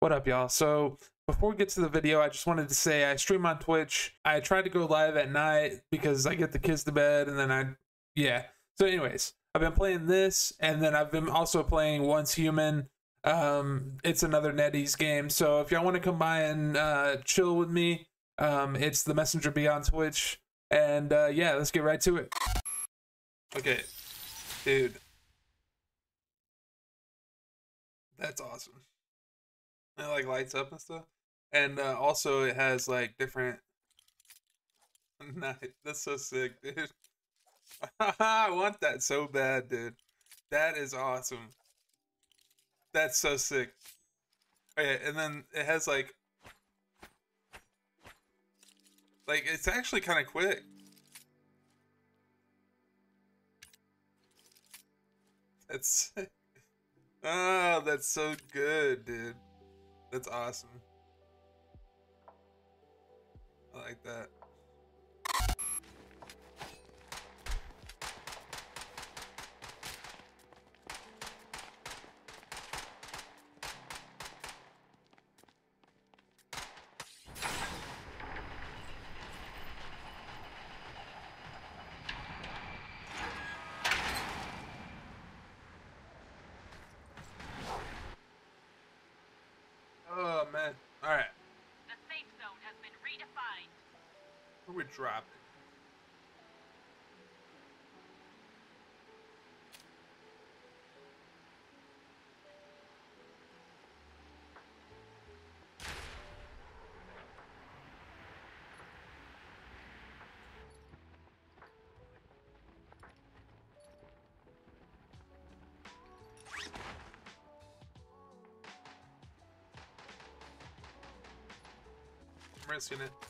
What up, y'all? So before we get to the video, I just wanted to say I stream on Twitch. I tried to go live at night because I get the kids to bed and then I, yeah. So, anyways, I've been playing this and then I've been also playing Once Human. Um, it's another NetEase game. So if y'all want to come by and uh, chill with me, um, it's the Messenger B on Twitch. And uh, yeah, let's get right to it. Okay, dude. That's awesome. It like lights up and stuff. And uh, also it has like different. That's so sick, dude. I want that so bad, dude. That is awesome. That's so sick. Okay, and then it has like like it's actually kind of quick. That's Oh, that's so good, dude. That's awesome. I like that. Oh man. Alright. The safe zone has been redefined. Where we dropping? I'm it.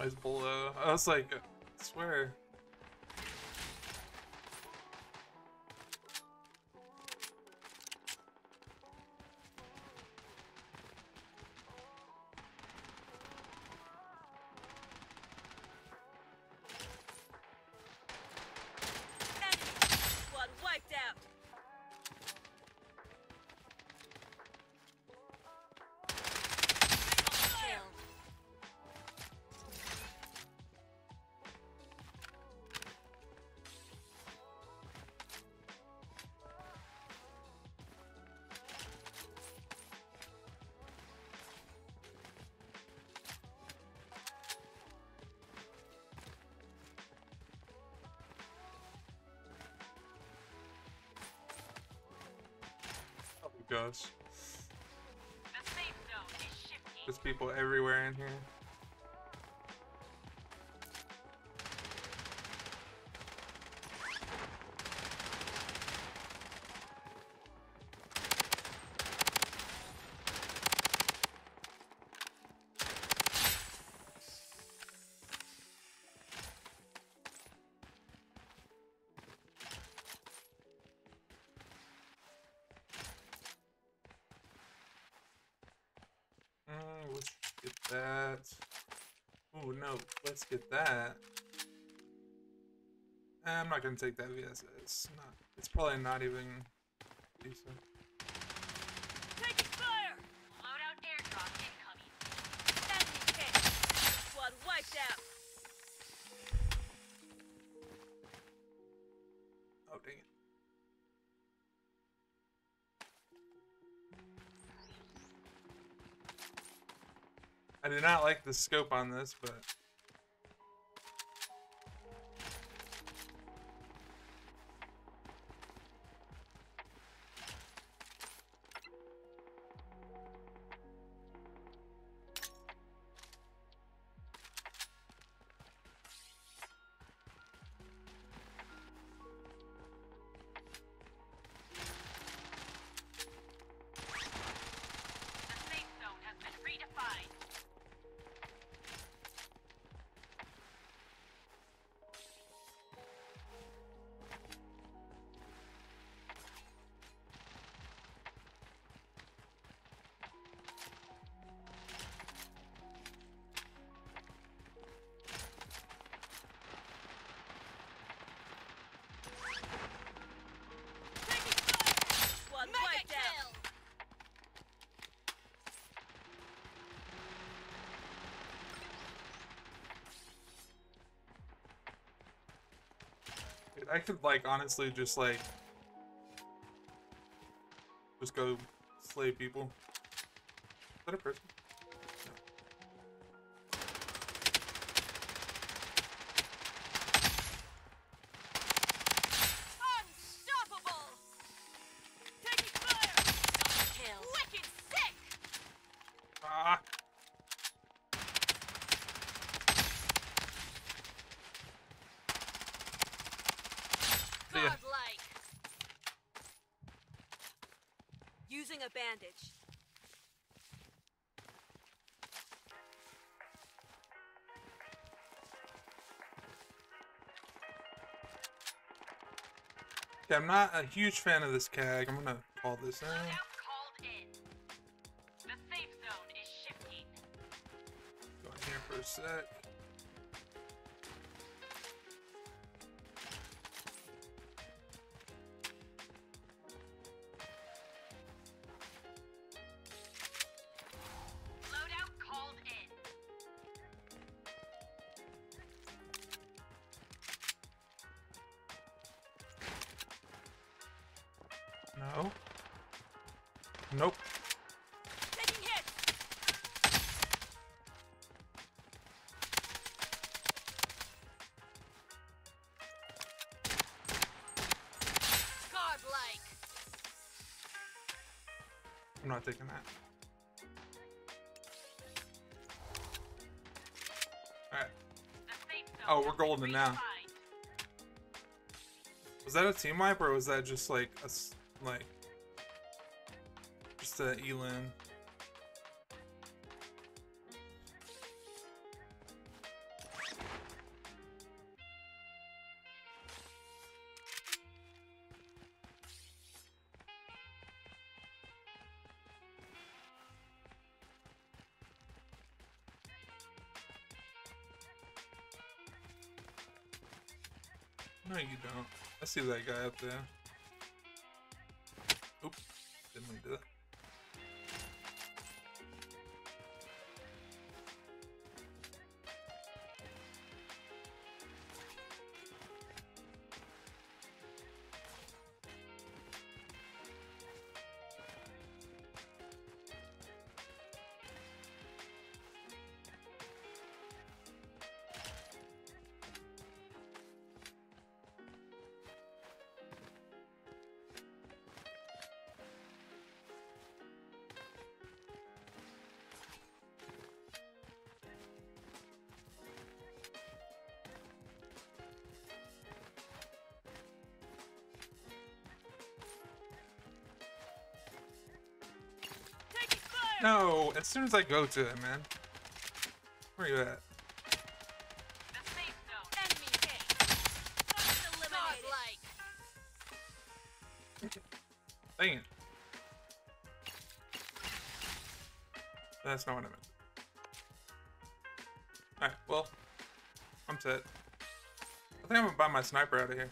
I was below. I was like, I swear. Gosh. The safe zone is shifting. There's people everywhere in here. That. Oh no, let's get that. Eh, I'm not gonna take that VS. It's not. It's probably not even decent. Taking fire. Loadout airdrop incoming. Enemy hit. One wiped out. Oh dang it. I do not like the scope on this, but I could like honestly just like just go slay people. Is that a person? Bandage. Okay, I'm not a huge fan of this CAG. I'm gonna call this in. Loadout called in. The safe zone is shifting. Go in here for a sec. Nope. Taking hits. Godlike. I'm not taking that. Alright. The safe zone Oh, we're golden now. Was that a team wipe or was that just like a like a elim? No, you don't. I see that guy up there. No, as soon as I go to it, man. Where you at? The safe zone. Enemy hit. First eliminated. Godlike. Dang it. That's not what I meant. Alright, well, I'm set. I think I'm gonna buy my sniper out of here.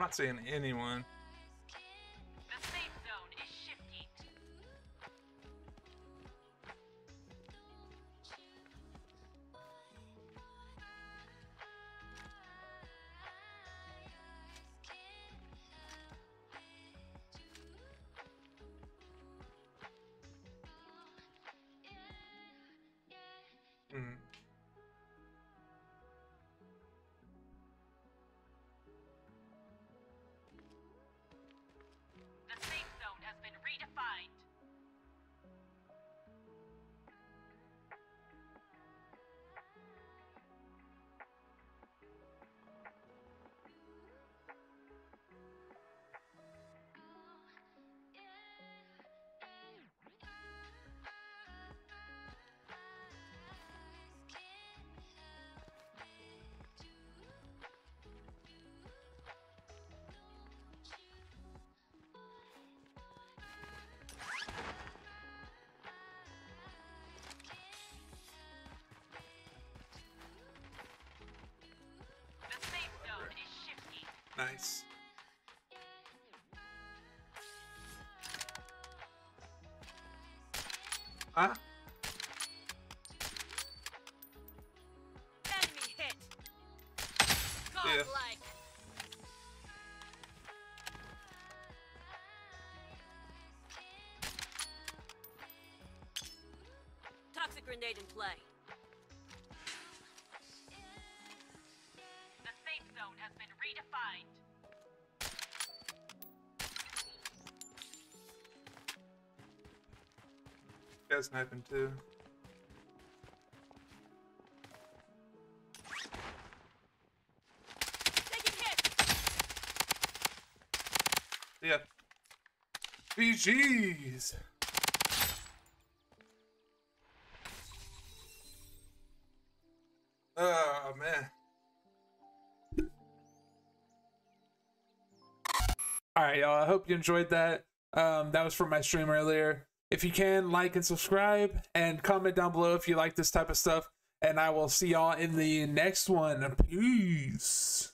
Not saying anyone. Nice. Ah, Enemy hit. Yeah. Guy's sniping too. Yeah. BG's. Oh man. All right, y'all. I hope you enjoyed that. Um, that was from my stream earlier. If you can, like and subscribe and comment down below if you like this type of stuff. And I will see y'all in the next one. Peace.